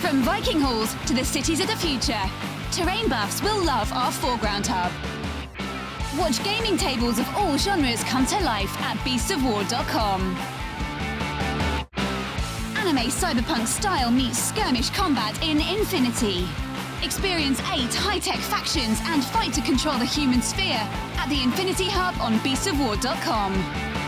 From Viking halls to the cities of the future, terrain buffs will love our foreground hub. Watch gaming tables of all genres come to life at beastofwar.com. Anime cyberpunk style meets skirmish combat in Infinity. Experience eight high-tech factions and fight to control the human sphere at the Infinity Hub on beastsofwar.com.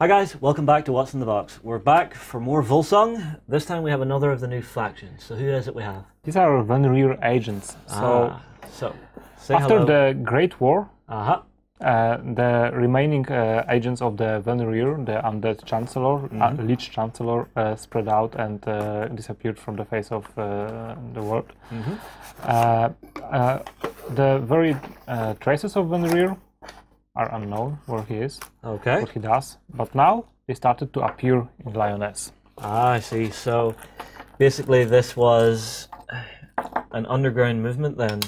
Hi guys, welcome back to What's in the Box. We're back for more Wolsung. This time we have another of the new factions. So who is it we have? These are Ven Rier agents. So Ah, so say after hello. the Great War, uh-huh. uh, the remaining uh, agents of the Ven Rier, the undead Chancellor, uh, Lich Chancellor, uh, spread out and uh, disappeared from the face of uh, the world. Uh, uh, the very uh, traces of Vanrir are unknown where he is, Okay. what he does, but now they started to appear in Lyonesse. Ah, I see. So basically this was an underground movement then.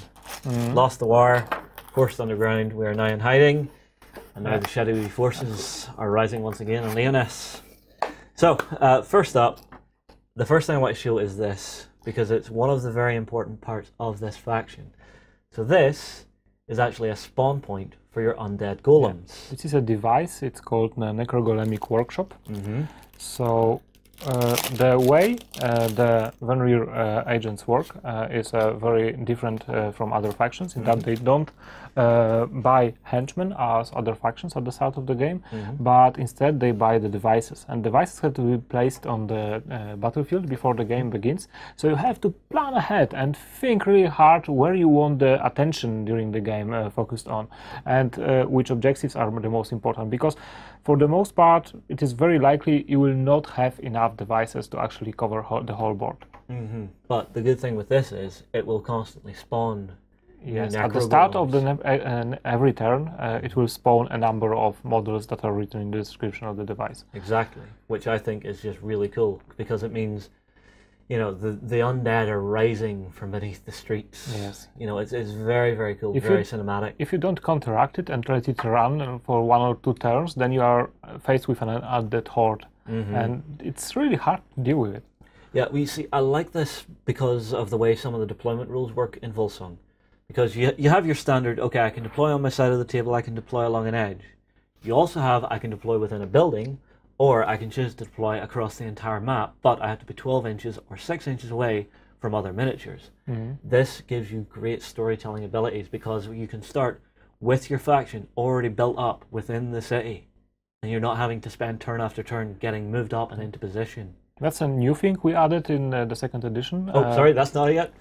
Lost the war, forced underground. We are now in hiding. And now the shadowy forces are rising once again in Lyonesse. So, uh, first up, the first thing I want to show is this, because it's one of the very important parts of this faction. So this is actually a spawn point for your undead golems. This is a device. It's called the Necrogolemic Workshop. Mm-hmm. So uh, the way uh, the Ven Rier uh, agents work uh, is uh, very different uh, from other factions in that they don't uh, buy henchmen as other factions at the start of the game, but instead they buy the devices. And devices have to be placed on the uh, battlefield before the game begins. So you have to plan ahead and think really hard where you want the attention during the game uh, focused on and uh, which objectives are the most important. Because for the most part, it is very likely you will not have enough devices to actually cover ho- the whole board. Mm-hmm. But the good thing with this is it will constantly spawn. Yes, at the start of the uh, every turn, uh, it will spawn a number of models that are written in the description of the device. Exactly, which I think is just really cool because it means, you know, the the undead are rising from beneath the streets. Yes. You know, it's, it's very very cool, If you- very cinematic. If you don't counteract it and let it run for one or two turns, then you are faced with an undead horde, Mm-hmm. and it's really hard to deal with it. Yeah, we see. I like this because of the way some of the deployment rules work in Wolsung. Because you you have your standard. Okay, I can deploy on my side of the table. I can deploy along an edge. You also have I can deploy within a building, or I can choose to deploy across the entire map. But I have to be 12 inches or six inches away from other miniatures. This gives you great storytelling abilities because you can start with your faction already built up within the city, and you're not having to spend turn after turn getting moved up and into position. That's a new thing we added in uh, the second edition. Oh, Uh, sorry, that's not it yet.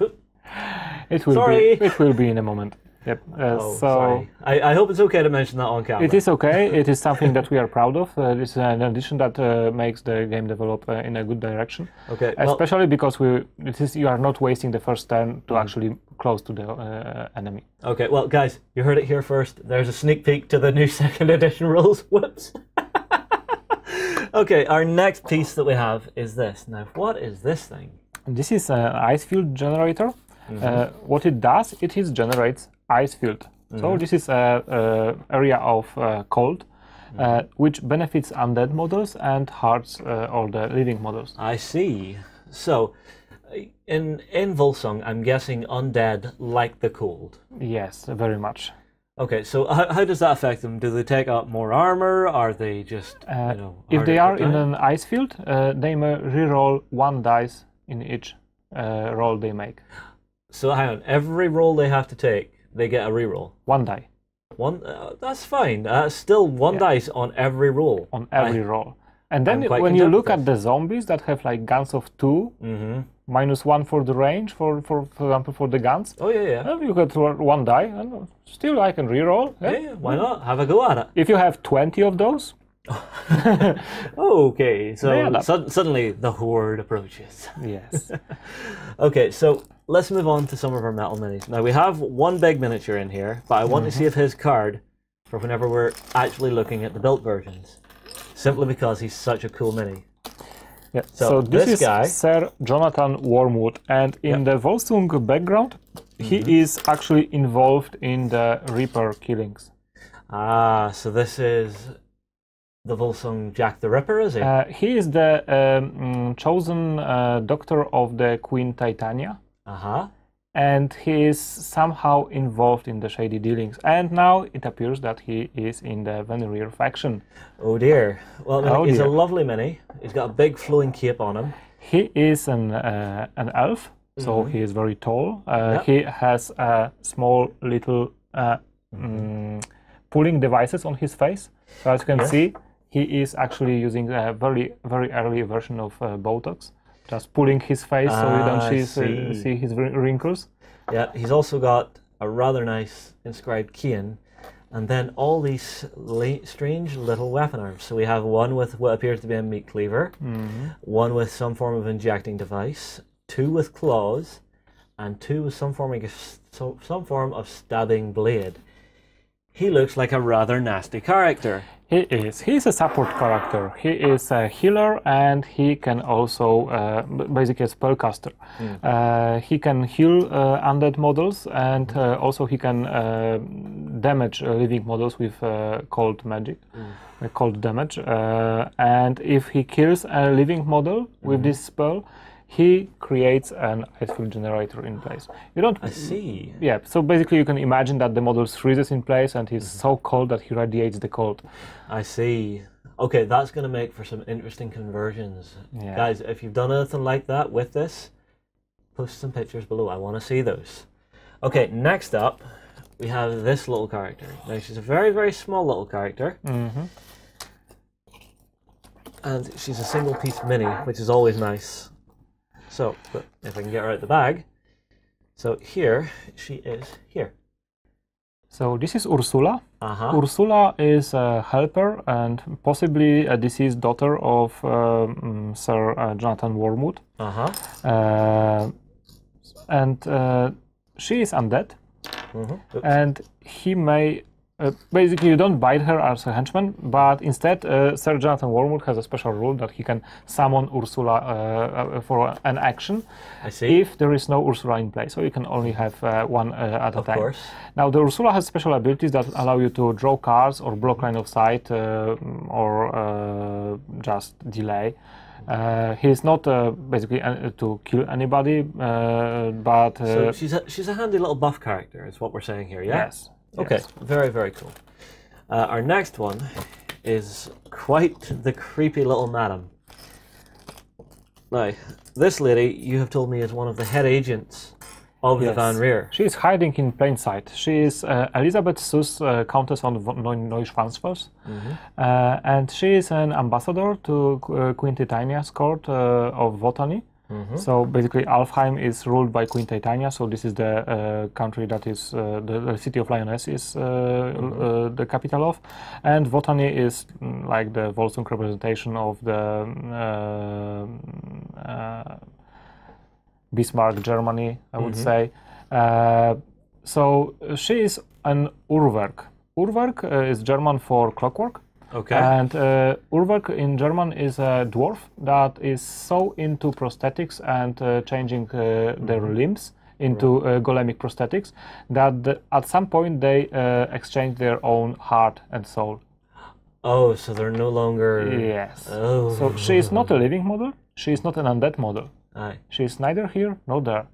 It will Sorry. be. It will be in a moment. Yep. Uh, Oh, so sorry. I, I hope it's okay to mention that on camera. it is okay. it is something that we are proud of. Uh, this is an addition that uh, makes the game develop uh, in a good direction. Okay. Well, Especially because we, it is, you are not wasting the first turn Mm. to actually close to the uh, enemy. okay. Well, guys, you heard it here first. There's a sneak peek to the new second edition rules. Whoops. okay. Our next piece that we have is this. Now, what is this thing? This is an ice field generator. Mm-hmm. Uh, what it does, it is generates ice field. Mm-hmm. So this is a, a area of uh, cold, uh, Mm-hmm. which benefits undead models and hearts uh, or the living models. I see. So, in in Wolsung, I'm guessing undead like the cold. Yes, very much. Okay. So, how, how does that affect them? Do they take up more armor? Are they just Uh, you know? if they are in an ice field, uh, they may reroll one dice in each uh, roll they make. So hang on. Every roll they have to take, they get a reroll. One die One, uh, that's fine. Uh, still one Yeah. dice on every roll. on every roll. And then I'm when you look at the zombies that have like guns of 2 Mm-hmm. minus one for the range, for for for example for the guns, Oh yeah, yeah. you get one die, and still I can reroll. yeah. Yeah, yeah, why not? Have a go at it. If you have 20 of those, Okay, so sud- suddenly the horde approaches. yes, Okay, so let's move on to some of our metal minis. Now we have one big miniature in here, but I want to see if his card for whenever we're actually looking at the built versions, simply because he's such a cool mini. yeah. So So, this, this is guy- Sir Jonathan Wormwood, and in the Wolsung background, he Mm-hmm. is actually involved in the Reaper killings. Ah, so this is the Wolsung Jack the Ripper, is he? Uh, he is the um, mm, chosen uh, doctor of the Queen Titania, Uh huh. and he is somehow involved in the shady dealings. And now it appears that he is in the Ven Rier faction. Oh dear. Well, Oh he's dear. a lovely mini. He's got a big flowing cape on him. He is an uh, an elf, so he is very tall. Uh, Mm-hmm. Yep. He has uh, small little uh, mm, pulling devices on his face. So as you can Yes. see, he is actually using a very very early version of uh, Botox, just pulling his face so you Ah, don't see, see. see his wrinkles. Yeah, he's also got a rather nice inscribed Kian, and then all these strange little weapon arms. So we have one with what appears to be a meat cleaver, one with some form of injecting device, two with claws, and two with some form of some form of stabbing blade. He looks like a rather nasty character. He is. He is a support character. He is a healer, and he can also uh, basically a spellcaster. Uh, he can heal uh, undead models, and uh, also he can uh, damage uh, living models with uh, cold magic, uh, cold damage. Uh, and if he kills a living model with this spell, he creates an ice field generator in place. You don't I see. yeah, so basically you can imagine that the model freezes in place and he's so cold that he radiates the cold. I see. Okay, that's going to make for some interesting conversions. Yeah. Guys, if you've done anything like that with this, post some pictures below. I want to see those. Okay, next up, we have this little character. Now, she's a very, very small little character. Mm-hmm. And she's a single piece mini, which is always nice. So, but if I can get her out the bag. So here, she is here. So this is Ursula. Uh huh. Ursula is a helper and possibly a deceased daughter of um, Sir uh, Jonathan Wormwood. Uh huh. Uh, and uh, she is undead, hmm and he may. Uh, basically, you don't bite her as a henchman, but instead, uh, Sir Jonathan Wormwood has a special rule that he can summon Ursula uh, uh, for an action I see. if there is no Ursula in play. So you can only have uh, one uh, at a of time. course. Now, the Ursula has special abilities that allow you to draw cards or block line of sight uh, or uh, just delay. Uh, he is not uh, basically uh, to kill anybody, uh, but uh, So she's a, she's a handy little buff character, is what we're saying here, yeah? yes. Okay, yes. very, very cool. Uh, our next one is quite the creepy little madam. Now, this lady, you have told me, is one of the head agents of the Yes. Ven Rier. She is hiding in plain sight. She is uh, Elizabeth Suss, uh, Countess von von Neuschwanstein, uh, and she is an ambassador to uh, Queen Titania's court of uh, of Votany. So basically, Alfheim is ruled by Queen Titania. So this is the uh, country that is uh, the, the city of Lyonesse is uh, uh, the capital of, and Votany is mm, like the Wolsung representation of the um, uh, Bismarck, Germany, I would say. Uh, so uh, she is an Uhrwerk. Uhrwerk uh, is German for clockwork. Okay. And uh, in German is a dwarf that is so into prosthetics and uh, changing uh, their limbs into uh, golemic prosthetics that the, at some point they uh, exchange their own heart and soul. oh, so they're no longer. Yes. Oh. So she is not a living model. She is not an undead model. Aye. She is neither here nor there.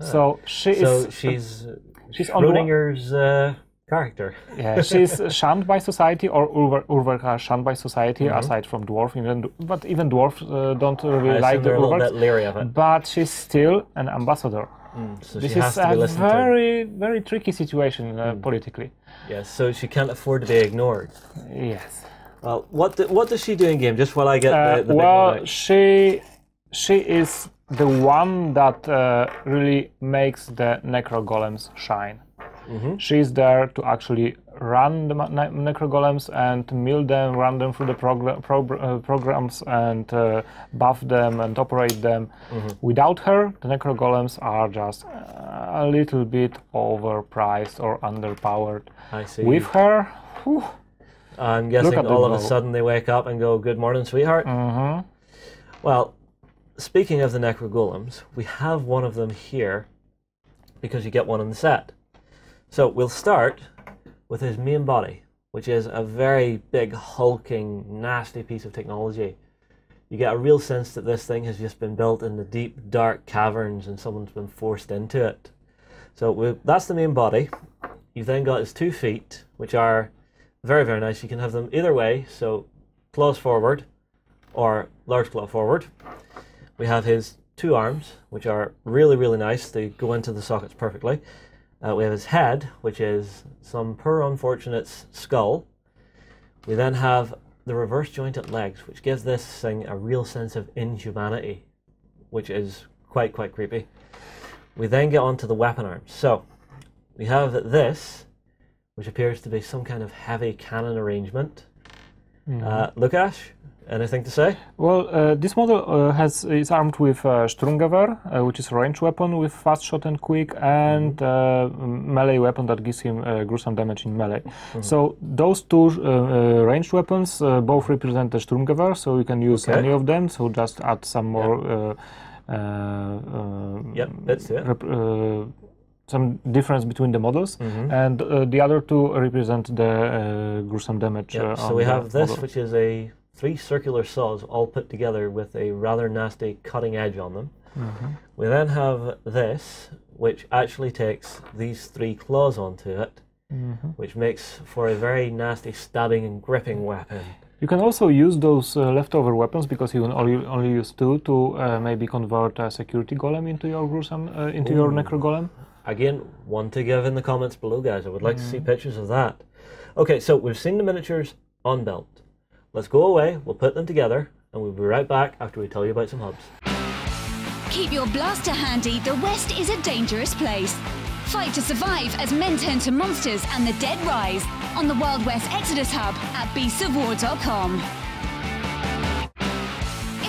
So she So is. she's she's on the Schrodinger's uh, character. Yeah, she's shunned by society, or are shunned by society, aside from dwarf. Even, but even dwarfs uh, don't really like the they're a little Uhrwerks. bit leery of it. But she's still an ambassador. So This she has is a listened to. very, very tricky situation uh, politically. Yes, so she can't afford to be ignored. Yes. Well, what do, what does she do in game? Just while I get Uh, the, the big well, she she is the one that uh, really makes the necro golems shine. Mm-hmm. She's there to actually run the ne- necro golems and mill them, run them through the progr- progr- uh, programs and uh, buff them and operate them. Mm-hmm. Without her, the necro golems are just a little bit overpriced or underpowered. I see. With her, whew, I'm guessing all of a sudden they wake up and go, "Good morning, sweetheart." mhm. Well, speaking of the necrogolems, we have one of them here because you get one in the set. So we'll start with his main body, which is a very big, hulking, nasty piece of technology. You get a real sense that this thing has just been built in the deep, dark caverns and someone's been forced into it. So that's the main body. You've then got his two feet, which are very, very nice. You can have them either way, so claws forward or large claw forward. We have his two arms, which are really, really nice. They go into the sockets perfectly. Uh, we have his head, which is some poor unfortunate's skull. We then have the reverse jointed legs, which gives this thing a real sense of inhumanity, which is quite, quite creepy. We then get on to the weapon arms. So we have this, which appears to be some kind of heavy cannon arrangement. Uh, Lukasz, anything to say? Well, uh, this model uh, has is armed with uh, Sturmgewehr, uh, which is a range weapon with fast shot and quick, and uh, melee weapon that gives him uh, gruesome damage in melee. So those two ranged weapons uh, both represent the Sturmgewehr, so you can use Okay. any of them. So just add some more. Uh, uh, uh, Yep, do it. Some difference between the models, Mhm. and uh, the other two represent the uh, gruesome damage. Yeah, uh, so we have this, model. which is a three circular saws all put together with a rather nasty cutting edge on them. Mhm. We then have this, which actually takes these three claws onto it, Mhm. which makes for a very nasty stabbing and gripping weapon. You can also use those uh, leftover weapons because you can only only use two to uh, maybe convert a security golem into your gruesome uh, into your necro golem. Again, one to give in the comments below, guys. I would like to see mm-hmm. pictures of that. Okay, so we've seen the miniatures on belt. Let's go away, we'll put them together, and we'll be right back after we tell you about some hubs. Keep your blaster handy, the West is a dangerous place. Fight to survive as men turn to monsters and the dead rise on the Wild West Exodus Hub at beastsofwar.com.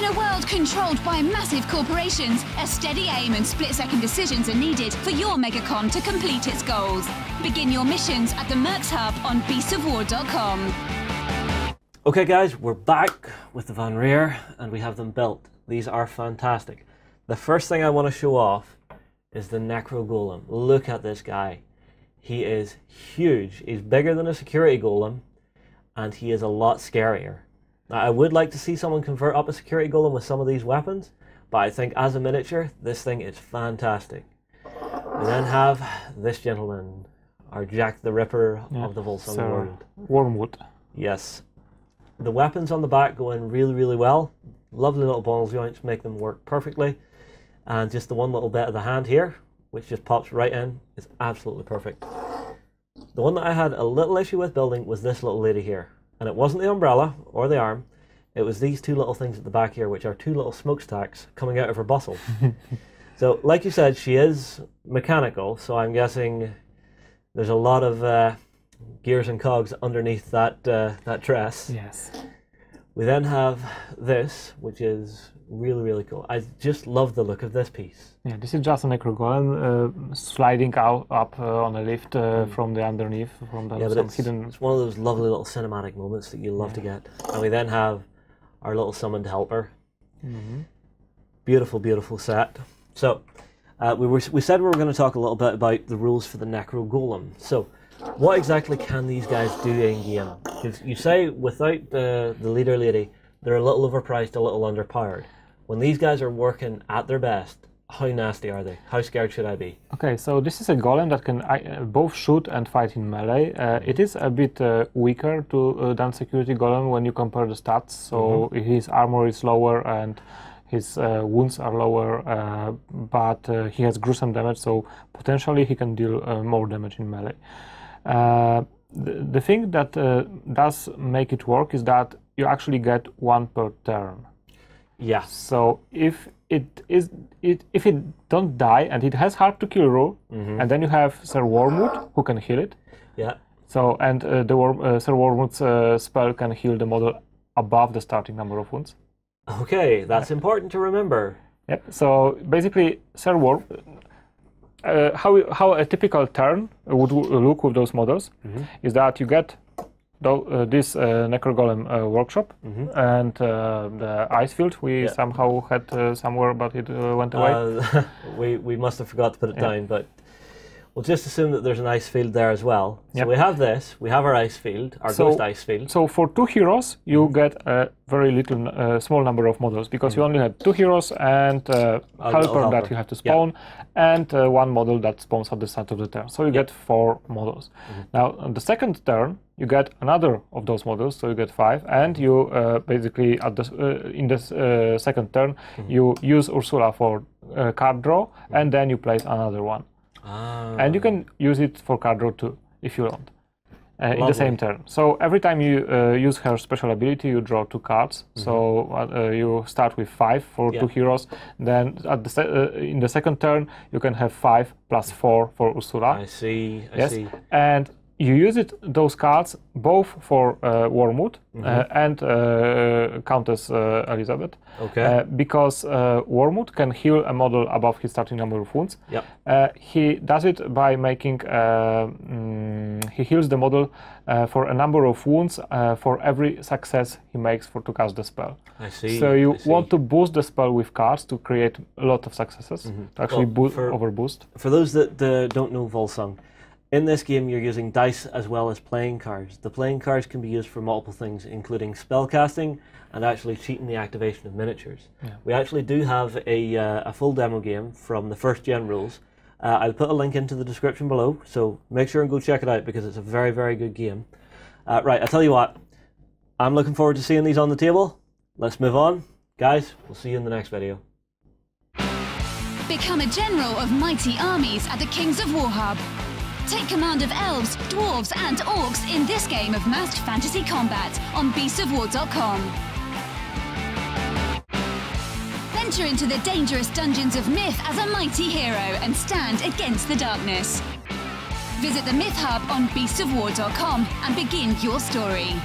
A world controlled by massive corporations, a steady aim and split second decisions are needed for your Megacon to complete its goals. Begin your missions at the Mercs Hub on beastofwar.com. Okay, guys, we're back with the Ven Rier, and we have them built. These are fantastic. The first thing I want to show off is the Necro Golem. Look at this guy. He is huge. He's bigger than a security golem, and he is a lot scarier. Now, I would like to see someone convert up a security golem with some of these weapons, but I think as a miniature, this thing is fantastic. We then have this gentleman, our Jack the Ripper of the Wolsung Sir uh, world. Wormwood. Yes. The weapons on the back go in really, really well. Lovely little ball joints make them work perfectly. And just the one little bit of the hand here, which just pops right in, is absolutely perfect. The one that I had a little issue with building was this little lady here. And it wasn't the umbrella or the arm, it was these two little things at the back here, which are two little smokestacks coming out of her bustle. so, like you said, she is mechanical, so I'm guessing there's a lot of uh, gears and cogs underneath that uh, that dress. Yes. We then have this, which is really really cool. I just love the look of this piece. Yeah, this is just a necro golem uh, sliding out up uh, on a lift uh, from the underneath from the Mm. Yeah, but it's, hidden. it's one of those lovely little cinematic moments that you love to get. And we then have our little summoned helper. Mhm. Beautiful, beautiful set. So uh, we were we said we were going to talk a little bit about the rules for the Necro Golem. So what exactly can these guys do in game? Because you say without the the leader lady, they're a little overpriced, a little underpowered. When these guys are working at their best, how nasty are they? How scared should I be? Okay, so this is a golem that can uh, both shoot and fight in melee. Uh, it is a bit uh, weaker to uh, than security golem when you compare the stats. So his armor is lower and his uh, wounds are lower, uh, but uh, he has gruesome damage. So potentially he can deal uh, more damage in melee. Uh, the, the thing that uh, does make it work is that you actually get one per turn. Yes. So if it is it if it don't die and it has hard to kill rule, and then you have Sir Wormwood who can heal it. Yeah. So and uh, the Worm, uh, Sir Wormwood's uh, spell can heal the model above the starting number of wounds. Okay, that's important to remember. Yep. So basically, Sir Worm. Uh, how how a typical turn would look with those models is that you get uh, this uh, Necro Golem uh, workshop and uh, the ice field we Yeah. somehow had uh, somewhere, but it uh, went away. Uh, we we must have forgot to put it Yeah. down, but We'll just assume that there's an ice field there as well. So Yep. we have this, we have our ice field, our So- ghost ice field. So for two heroes, you get a very little, uh, small number of models because you only have two heroes and uh, A helper, that you have to Yeah. spawn, and uh, one model that spawns at the start of the turn. So you get four models. Now on the second turn, you get another of those models, so you get five, and you uh, basically at the uh, in the uh, second turn you use Ursula for uh, card draw, and then you place another one. Ah, and you can use it for card draw too if you want uh, in the same turn. So every time you uh, use her special ability you draw two cards. So uh, uh, you start with five for Mm-hmm. Yeah. two heroes. Then at the se- uh, in the second turn you can have five plus four for ursula. I see, I yes. see. and you use it those cards both for uh, Wormwood Mm-hmm. uh, and uh, Countess uh, Elizabeth Okay. uh, because uh, Wormwood can heal a model above his starting number of wounds. Yep. Uh, he does it by making uh, mm, he heals the model uh, for a number of wounds uh, for every success he makes for to cast the spell. I see. so you see. want to boost the spell with cards to create a lot of successes to actually Mm-hmm. Well, boo- for- overboost. For those that uh, don't know Wolsung, in this game you're using dice as well as playing cards. The playing cards can be used for multiple things, including spellcasting and actually cheating the activation of miniatures. We actually do have a, uh, a full demo game from the first gen rules. Uh, I'll put a link into the description below, so make sure and go check it out because it's a very, very good game. Uh, right, I tell you what, I'm looking forward to seeing these on the table. Let's move on. Guys, we'll see you in the next video. Become a general of mighty armies at the Kings of War Hub. Take command of elves, dwarves, and orcs in this game of masked fantasy combat on beastofwar.com. Venture into the dangerous dungeons of myth as a mighty hero and stand against the darkness. Visit the Myth Hub on beastofwar.com and begin your story.